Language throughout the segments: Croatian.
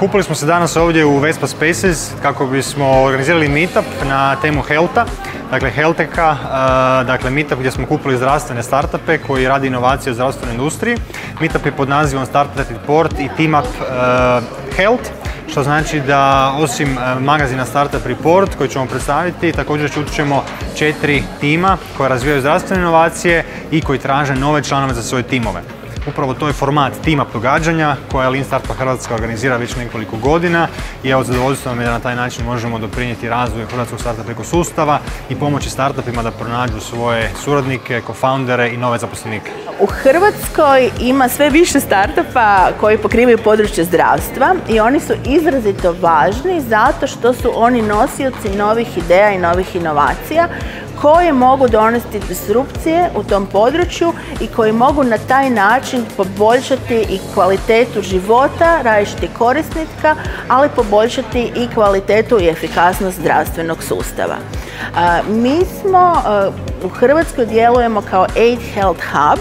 okupili smo se danas ovdje u Vespa Spaces kako bismo organizirali meetup na temu Healtha, dakle Healtheka, dakle meetup gdje smo kupili zdravstvene startupe koji radi inovacije u zdravstvenoj industriji. Meetup je pod nazivom Startup Report i Team Up Health što znači da osim magazina Startup Report koji ćemo predstaviti, također ćemo četiri tima koja razvijaju zdravstvene inovacije i koji traže nove članove za svoje timove. Upravo to je format tima događanja koja Lean Startup Hrvatska organizira već nekoliko godina i evo zadovoljstvo mi je da na taj način možemo doprinijeti razvoju hrvatskog startup ekosustava i pomoći startupima da pronađu svoje suradnike, co-foundere i nove zaposlenike. U Hrvatskoj ima sve više startupa koji pokrivaju područje zdravstva i oni su izrazito važni zato što su oni nosioci novih ideja i novih inovacija koje mogu donesti disrupcije u tom području i koji mogu na taj način poboljšati i kvalitetu života različitih korisnika, ali poboljšati i kvalitetu i efikasnost zdravstvenog sustava. Mi smo u Hrvatskoj djelujemo kao Aid Health Hub,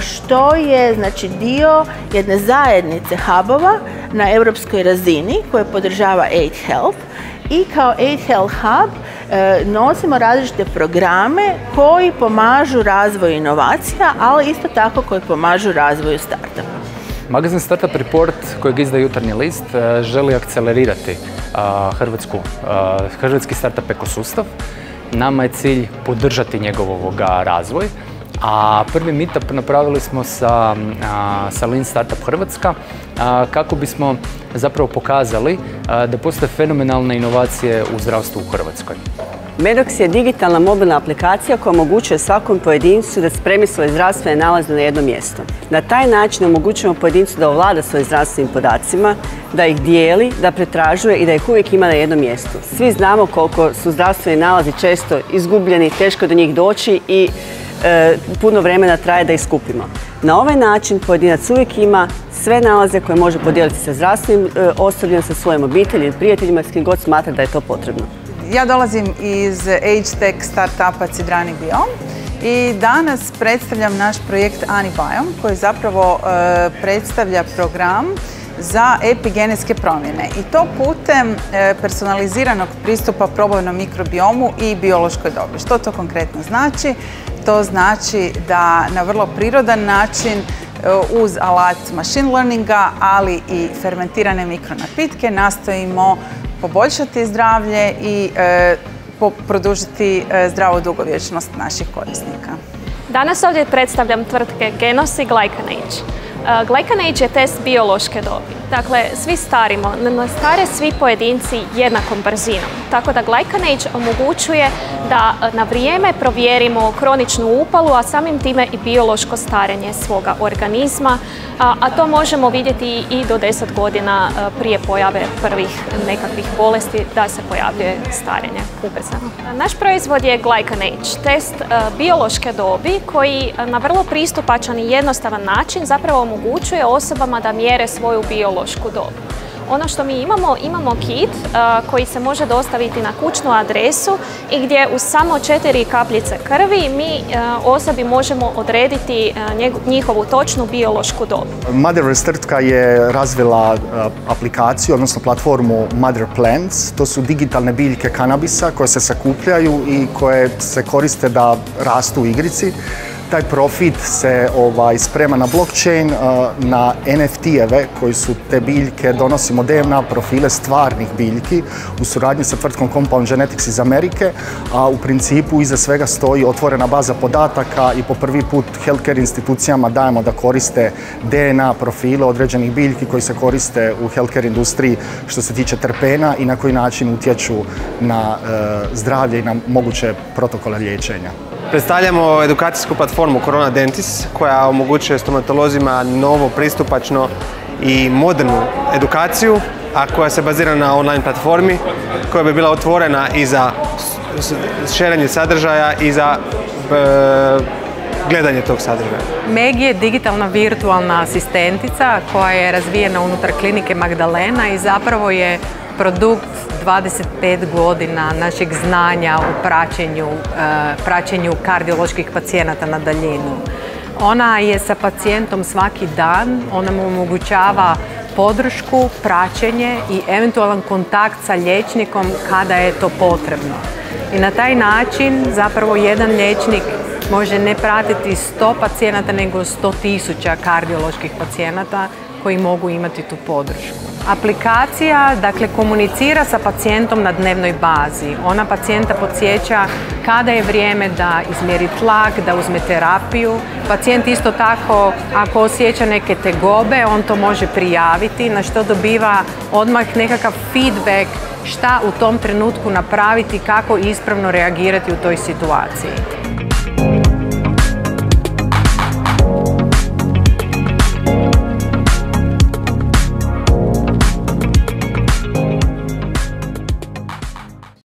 što je znači dio jedne zajednice hubova na europskoj razini koje podržava Aid Health i kao Aid Health Hub E, nosimo različite programe koji pomažu razvoju inovacija, ali isto tako koji pomažu razvoju startupa. Magazin Startup Report kojeg izda jutarnji list e, želi akcelerirati Hrvatsku, hrvatski startup ekosustav. Nama je cilj podržati njegov razvoj, a prvi meetup napravili smo sa, sa Lean Startup Hrvatska kako bismo zapravo pokazali da postoje fenomenalne inovacije u zdravstvu u Hrvatskoj. Medox je digitalna mobilna aplikacija koja omogućuje svakom pojedincu da spremi svoje zdravstvene nalaze na jedno mjesto. Na taj način omogućujemo pojedincu da ovlada svojim zdravstvenim podacima, da ih dijeli, da pretražuje i da ih uvijek ima na jednom mjestu. Svi znamo koliko su zdravstveni nalazi često izgubljeni, teško do njih doći i e, puno vremena traje da ih skupimo. Na ovaj način pojedinac uvijek ima sve nalaze koje može podijeliti sa zdravstvenim e, sa svojim obiteljima, prijateljima, s kim god smatra da je to potrebno. Ja dolazim iz Age Tech startupa Cidrani Biom i danas predstavljam naš projekt Anibiom koji zapravo e, predstavlja program za epigenetske promjene i to putem e, personaliziranog pristupa probavnom mikrobiomu i biološkoj dobi. Što to konkretno znači? To znači da na vrlo prirodan način e, uz alat machine learninga, ali i fermentirane mikronapitke nastojimo poboljšati zdravlje i e, produžiti zdravu dugovječnost naših korisnika. Danas ovdje predstavljam tvrtke Genos i Glycanage. Glycanage je test biološke dobi. Dakle, svi starimo, ne stare svi pojedinci jednakom brzinom. Tako da Glycanage omogućuje da na vrijeme provjerimo kroničnu upalu, a samim time i biološko starenje svoga organizma, a, to možemo vidjeti i do 10 godina prije pojave prvih nekakvih bolesti da se pojavljuje starenje ubrzano. Naš proizvod je Glycanage, test biološke dobi koji na vrlo pristupačan i jednostavan način zapravo omogućuje osobama da mjere svoju biološku dobu. Ono što mi imamo, imamo kit koji se može dostaviti na kućnu adresu i gdje uz samo četiri kapljice krvi mi osobi možemo odrediti njihovu točnu biološku dobu. Mother Tvrtka je razvila aplikaciju, odnosno platformu Mother Plants. To su digitalne biljke kanabisa koje se sakupljaju i koje se koriste da rastu u igrici taj profit se ovaj, sprema na blockchain, uh, na NFT-eve koji su te biljke, donosimo DNA profile stvarnih biljki u suradnji sa tvrtkom Compound Genetics iz Amerike, a u principu iza svega stoji otvorena baza podataka i po prvi put healthcare institucijama dajemo da koriste DNA profile određenih biljki koji se koriste u healthcare industriji što se tiče terpena i na koji način utječu na uh, zdravlje i na moguće protokole liječenja. Predstavljamo edukacijsku platformu Corona Dentis koja omogućuje stomatolozima novo, pristupačno i modernu edukaciju, a koja se bazira na online platformi koja bi bila otvorena i za šerenje sadržaja i za e, gledanje tog sadržaja. Meg je digitalna virtualna asistentica koja je razvijena unutar klinike Magdalena i zapravo je produkt 25 godina našeg znanja u praćenju, e, praćenju kardioloških pacijenata na daljinu. Ona je sa pacijentom svaki dan, ona mu omogućava podršku, praćenje i eventualan kontakt sa liječnikom kada je to potrebno. I na taj način zapravo jedan liječnik može ne pratiti 100 pacijenata nego 100 tisuća kardioloških pacijenata koji mogu imati tu podršku. Aplikacija dakle, komunicira sa pacijentom na dnevnoj bazi. Ona pacijenta podsjeća kada je vrijeme da izmjeri tlak, da uzme terapiju. Pacijent isto tako, ako osjeća neke tegobe, on to može prijaviti, na što dobiva odmah nekakav feedback šta u tom trenutku napraviti, kako ispravno reagirati u toj situaciji.